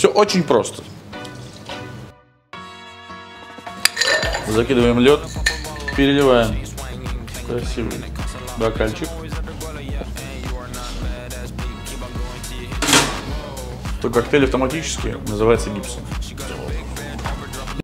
Все очень просто. Закидываем лед, переливаем красивый бокальчик. Такой коктейль автоматически называется гипсом.